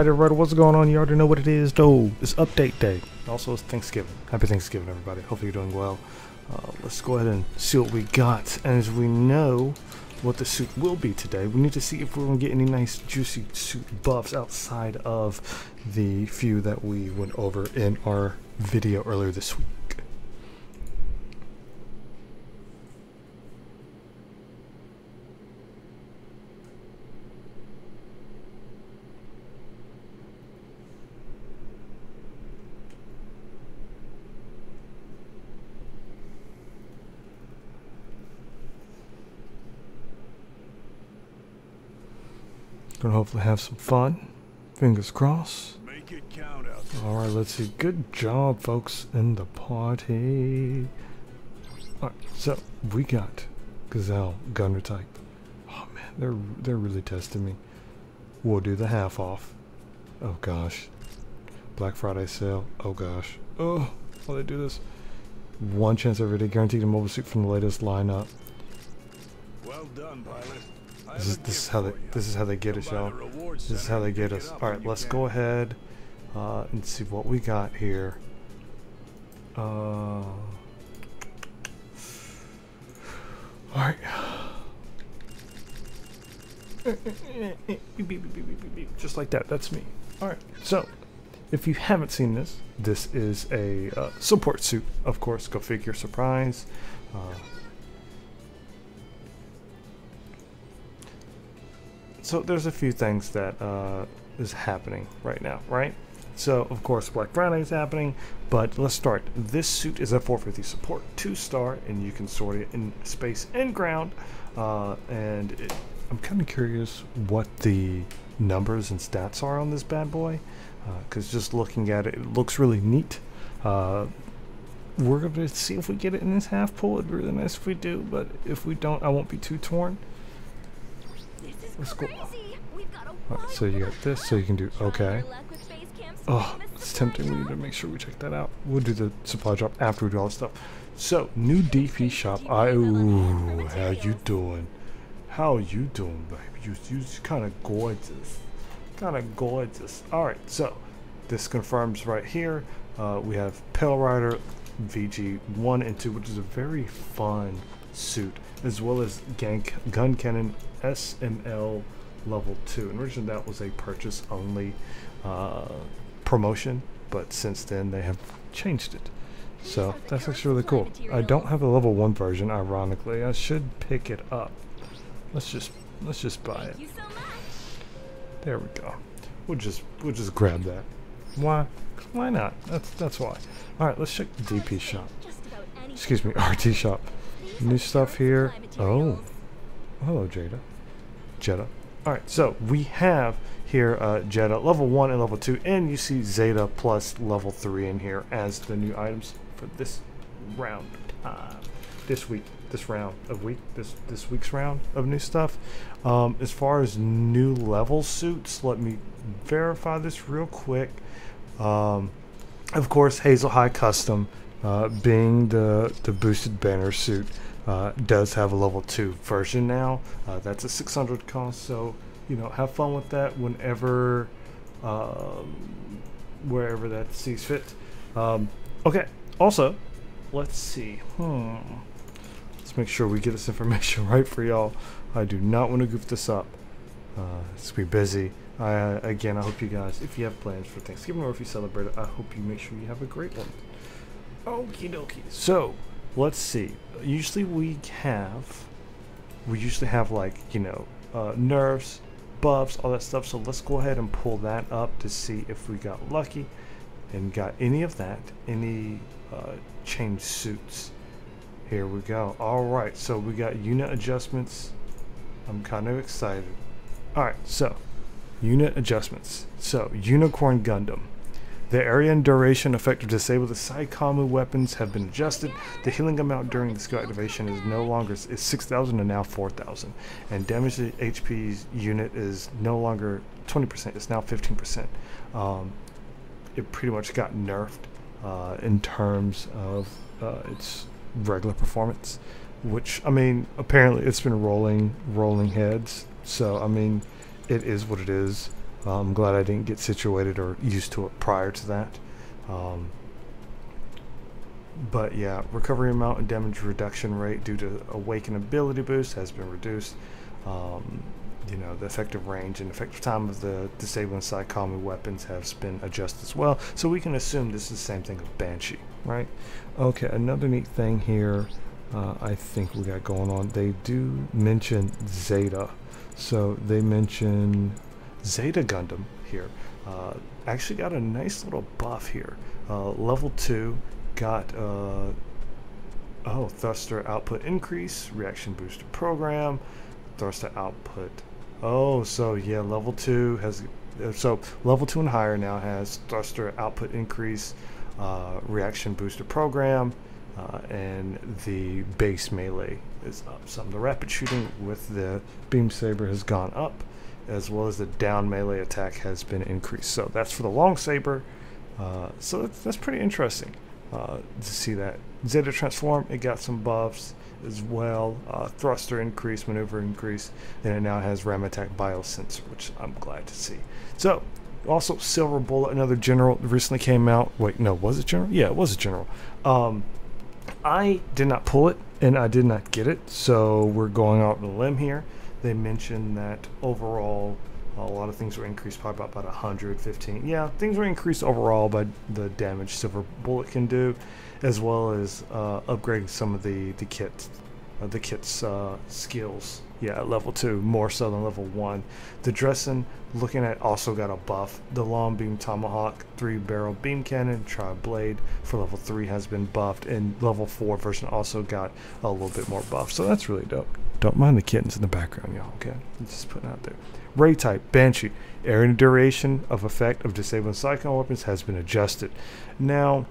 Alright everybody, what's going on? You already know what it is though. It's update day. Also it's Thanksgiving. Happy Thanksgiving everybody. Hopefully you're doing well. Uh, let's go ahead and see what we got. And as we know what the suit will be today, we need to see if we're going to get any nice juicy suit buffs outside of the few that we went over in our video earlier this week. Gonna hopefully have some fun. Fingers crossed. Make it count out there. Alright, let's see. Good job, folks, in the party. Alright, so we got Ga-Zowmn Gunner type. Oh man, they're they're really testing me. We'll do the half off. Oh gosh. Black Friday sale. Oh gosh. Oh, why they do this? One chance every day guaranteed a mobile suit from the latest lineup. Well done, pilot. This is this is how they this is how they get us, y'all. This is how they get us. All right, let's go ahead uh, and see what we got here. Uh, all right. Just like that. That's me. All right. So, if you haven't seen this, this is a uh, support suit, of course. Go figure. Surprise. Uh, so there's a few things that uh, is happening right now, right? So of course Black Friday is happening, but let's start. This suit is a 450 support, two star, and you can sort it in space and ground. Uh, and it, I'm kind of curious what the numbers and stats are on this bad boy, because just looking at it, it looks really neat. Uh, we're going to see if we get it in this half pull. It'd be really nice if we do, but if we don't, I won't be too torn. Let's go. crazy. We've got a Alright, so you got this, so you can do okay. Oh, it's tempting. We need to make sure we check that out. We'll do the supply drop after we do all this stuff. So, new DP shop. I ooh, how you doing? How you doing, baby? You you kind of gorgeous, kind of gorgeous. All right, so this confirms right here. Uh, we have Pale Rider VG one and two, which is a very fun suit, as well as Gank Gun Cannon SML level two. And originally that was a purchase only uh, promotion, but since then they have changed it. So that's actually really cool. I don't have a level one version, ironically. I should pick it up. Let's just let's just buy it. Thank you so much. There we go. We'll just we'll just grab that. Why? Why not? That's that's why. All right, let's check the DP shop. Just about anything. Excuse me, RT shop. New stuff here. Oh. Hello Jeda. Jeda. All right, so we have here uh, Jeda level one and level two, and you see Zeta plus level three in here as the new items for this round time, this week, this round of week, this this week's round of new stuff. Um, as far as new level suits, let me verify this real quick. Um, of course, Hazel High Custom, uh, being the the boosted banner suit, uh, does have a level two version now. Uh, that's a 600 cost, so you know have fun with that whenever, um, wherever that sees fit. Um, okay. Also, let's see. Hmm. Let's make sure we get this information right for y'all. I do not want to goof this up. Uh, it's be busy. I, uh, again, I hope you guys, if you have plans for Thanksgiving or if you celebrate it, I hope you make sure you have a great one. Okie dokie. So, let's see. Usually we have, we usually have like, you know, uh, nerves, buffs, all that stuff. So let's go ahead and pull that up to see if we got lucky and got any of that, any uh, change suits. Here we go. All right, so we got unit adjustments. I'm kind of excited. All right, so unit adjustments. So Unicorn Gundam. The area and duration effect of disabled Psycommu weapons have been adjusted. The healing amount during the skill activation is no longer is 6,000 and now 4,000, and damage to HP's unit is no longer 20%. It's now 15%. Um, it pretty much got nerfed uh, in terms of uh, its regular performance, which I mean, apparently it's been rolling rolling heads. So I mean, it is what it is. Uh, I'm glad I didn't get situated or used to it prior to that. Um, but yeah, recovery amount and damage reduction rate due to awaken ability boost has been reduced. Um, you know, the effective range and effective time of the disabling Psycommu weapons has been adjusted as well. So we can assume this is the same thing with Banshee, right? Okay, another neat thing here uh, I think we got going on. They do mention Zeta. So they mention Zeta Gundam here. Uh, actually got a nice little buff here. Uh, level 2 got uh, oh thruster output increase, reaction booster program, thruster output. Oh, so yeah, level 2 has uh, so level 2 and higher now has thruster output increase, uh, reaction booster program, uh, and the base melee is up some. The rapid shooting with the beam saber has gone up, as well as the down melee attack has been increased. So that's for the long saber. Uh, so that's, that's pretty interesting uh, to see that. Zeta transform, it got some buffs as well. Uh, thruster increase, maneuver increase, and it now has ram attack biosensor, which I'm glad to see. So also silver bullet, another general recently came out. Wait, no, was it general? Yeah, it was a general. Um, I did not pull it and I did not get it, so we're going out on a limb here. They mentioned that overall a lot of things were increased probably about, about 115. Yeah, things were increased overall by the damage Silver Bullet can do, as well as uh, upgrading some of the the kit, uh, the kit's uh, skills. Yeah, level two more so than level one. The Dreissen, looking at, also got a buff. The Long Beam Tomahawk, three barrel beam cannon, tri blade for level three has been buffed, and level four version also got a little bit more buff. So that's really dope. Don't mind the kittens in the background, y'all. Okay, just putting out there. Ray type, Banshee. Area duration of effect of disabling Psycommu weapons has been adjusted. Now,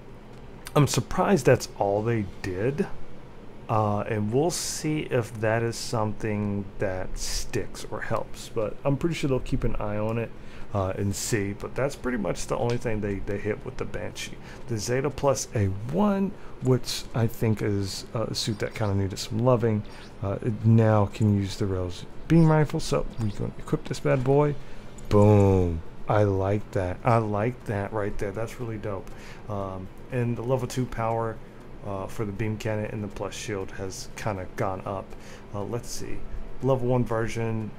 I'm surprised that's all they did. Uh, and we'll see if that is something that sticks or helps. But I'm pretty sure they'll keep an eye on it uh, and see. But that's pretty much the only thing they, they hit with the Banshee. The Zeta Plus A1, which I think is a suit that kind of needed some loving, uh, it now can use the rails beam rifle. So we're going to equip this bad boy. Boom. I like that. I like that right there. That's really dope. Um, and the level 2 power uh, for the beam cannon and the plus shield has kind of gone up. Uh, let's see. Level 1 version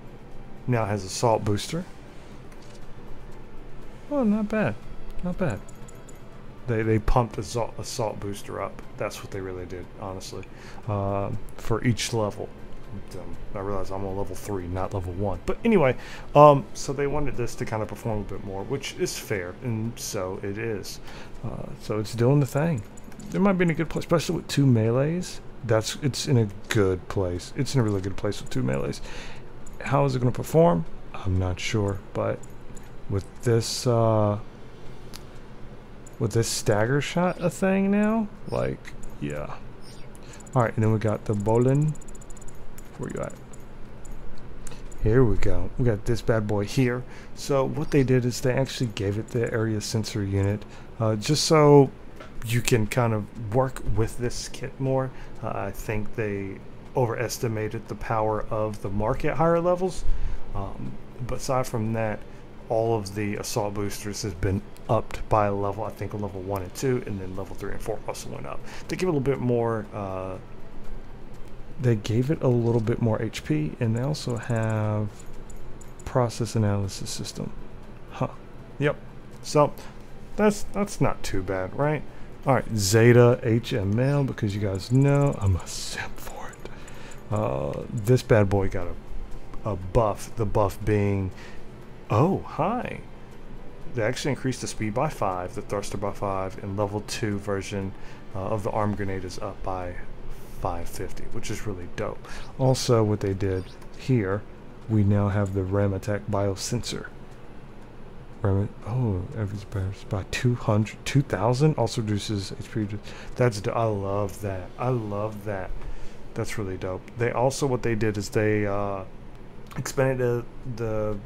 now has assault booster. Oh, not bad. Not bad. They, they pumped assault, assault booster up. That's what they really did, honestly, uh, for each level. Um, I realize I'm on level 3, not level 1. But anyway, um, so they wanted this to kind of perform a bit more, which is fair, and so it is. Uh, so it's doing the thing. It might be in a good place, especially with two melees. That's It's in a good place. It's in a really good place with two melees. How is it going to perform? I'm not sure, but with this, uh, with this stagger shot a thing now, like, yeah. Alright, and then we got the Bolin where you at? Here we go. We got this bad boy here. So what they did is they actually gave it the area sensor unit, uh, just so you can kind of work with this kit more. Uh, I think they overestimated the power of the mark at higher levels. Um, but aside from that, all of the assault boosters has been upped by a level. I think level one and two, and then level three and four also went up to give it a little bit more uh, they gave it a little bit more HP and they also have process analysis system. Huh. Yep. So that's that's not too bad, right? Alright, Zeta HML because you guys know I'm a simp for it. Uh, this bad boy got a, a buff, the buff being oh hi. They actually increased the speed by 5, the thruster by 5, and level 2 version uh, of the arm grenade is up by 550, which is really dope. Also, what they did here, we now have the RAM attack biosensor. Oh, average by 200, 2000 also reduces HP. That's, I love that. I love that. That's really dope. They also, what they did is they uh, expanded the, the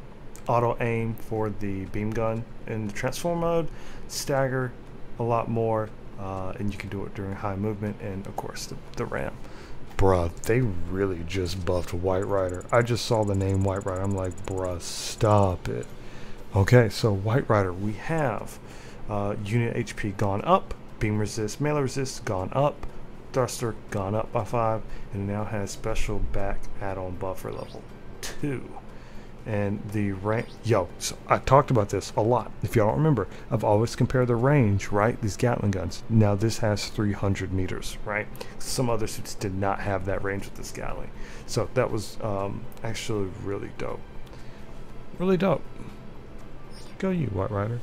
auto aim for the beam gun in the transform mode, stagger a lot more, uh, and you can do it during high movement and of course the, the RAM. Bruh, they really just buffed White Rider. I just saw the name White Rider. I'm like, bruh, stop it. Okay, so White Rider, we have uh, unit HP gone up, beam resist, melee resist gone up, thruster gone up by 5, and now has special back add-on buffer level 2. And the range, yo, so I talked about this a lot. If y'all don't remember, I've always compared the range, right? These Gatling guns. Now this has 300 meters, right? Some other suits did not have that range with this Gatling. So that was um, actually really dope. Really dope. Go you, White Rider.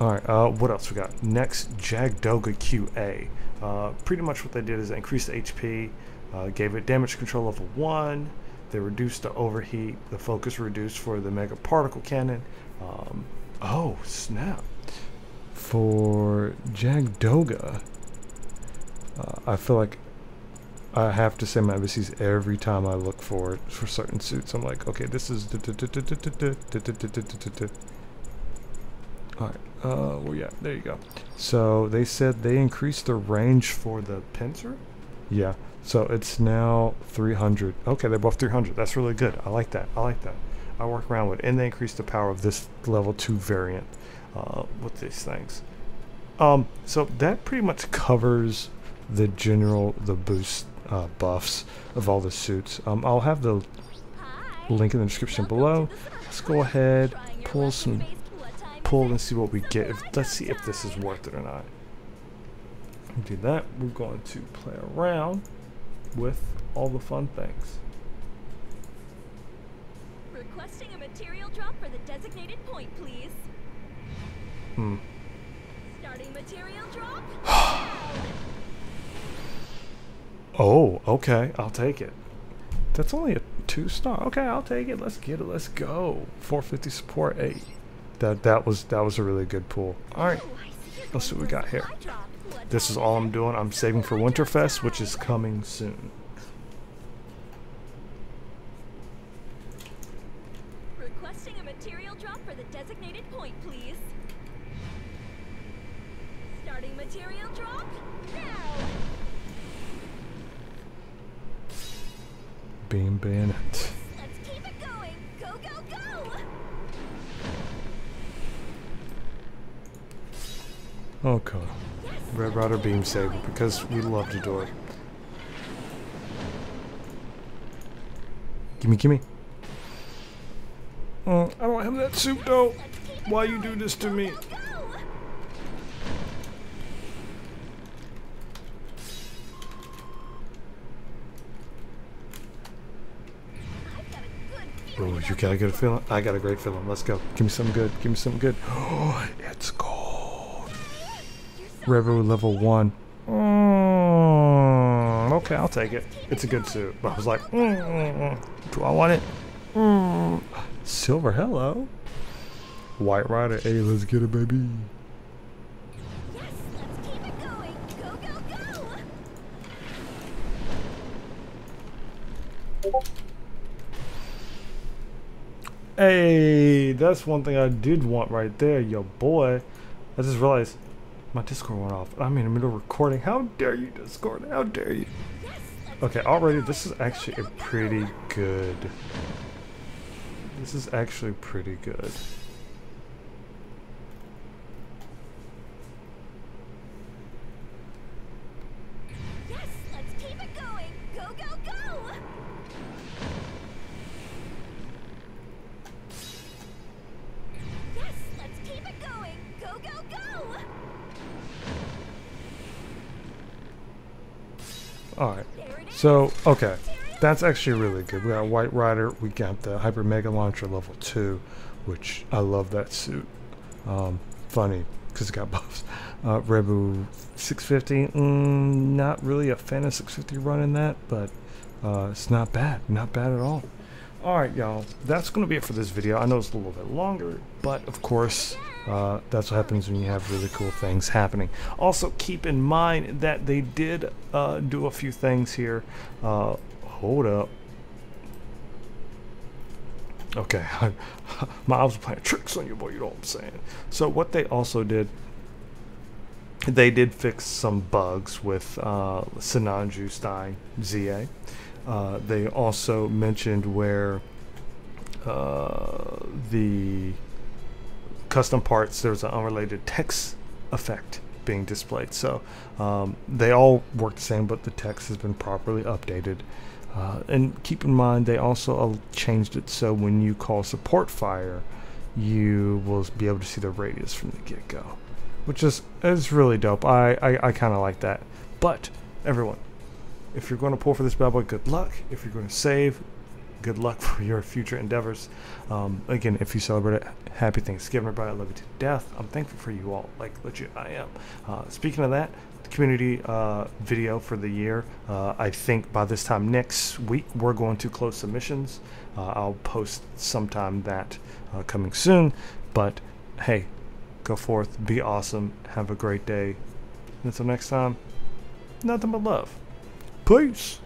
Alright, uh, what else we got? Next, Jagd Doga QA. Uh, pretty much what they did is they increased the HP, uh, gave it damage control level 1, they reduced the overheat, the focus reduced for the mega particle cannon. Um, oh, snap. For Jagd Doga, uh, I feel like I have to say my embassies every time I look for for certain suits. I'm like, okay, this is. Alright, uh, well, yeah, there you go. So they said they increased the range for the pincer? Yeah, so it's now 300. Okay, they're both 300. That's really good. I like that. I like that. I work around with it. And they increased the power of this level 2 variant uh, with these things. Um, so that pretty much covers the general, the boost uh, buffs of all the suits. Um, I'll have the Hi. link in the description Welcome below. the Let's go ahead, pull some pull and see what we get. If, let's see if this is worth it or not. We Do that. We're going to play around with all the fun things. Requesting a material drop for the designated point, please. Hmm. Starting material drop. Oh, okay. I'll take it. That's only a two star. Okay, I'll take it. Let's get it. Let's go. 450 support eight. That that was that was a really good pool. All right. Let's see what we got here. This is all I'm doing. I'm saving for Winterfest, which is coming soon. Oh, okay. Yes. Red Rider Beam Saber because we love to do it. Gimme, gimme. Oh, I don't have that suit though. Let's keep it Why you do this to me? go, go. Got a good Oh, you got a good feeling? I got a great feeling. Let's go. Give me something good. Give me something good. Oh, it's gold. You're so Rebel level one. Mm, okay, I'll take it. It's a good suit. But I was like, mm, do I want it? Mm. Silver, hello. White Rider, hey, let's get it, baby. Yes, let's keep it going. Go, go, go. Hey, that's one thing I did want right there, yo boy. I just realized my Discord went off. I'm in the middle of recording. How dare you, Discord? How dare you? Okay, already this is actually a pretty good. This is actually pretty good. Alright. So, okay. That's actually really good. We got White Rider, we got the Hyper Mega Launcher level 2, which I love that suit. Um, funny, because it got buffs. Uh, Rebu 650, mm, not really a fan of 650 running that, but uh, it's not bad. Not bad at all. Alright, y'all. That's going to be it for this video. I know it's a little bit longer, but of course, uh, that's what happens when you have really cool things happening. Also, keep in mind that they did uh, do a few things here. Uh, hold up. Okay, were playing tricks on you, boy. You know what I'm saying. So what they also did, they did fix some bugs with uh, Sinanju Stein ZA. Uh, they also mentioned where uh, the custom parts, there's an unrelated text effect being displayed. So um, they all work the same, but the text has been properly updated. Uh, and keep in mind, they also uh, changed it so when you call support fire, you will be able to see the radius from the get-go, which is is really dope. I I, I kind of like that. But everyone, if you're going to pull for this bad boy, good luck. If you're going to save, good luck for your future endeavors. Um, again, if you celebrate it, happy Thanksgiving, everybody. I love you to death. I'm thankful for you all. Like legit, I am. Uh, speaking of that, the community uh, video for the year. Uh, I think by this time next week we're going to close submissions. Uh, I'll post sometime that uh, coming soon. But hey, go forth, be awesome, have a great day. Until next time, nothing but love. Peace.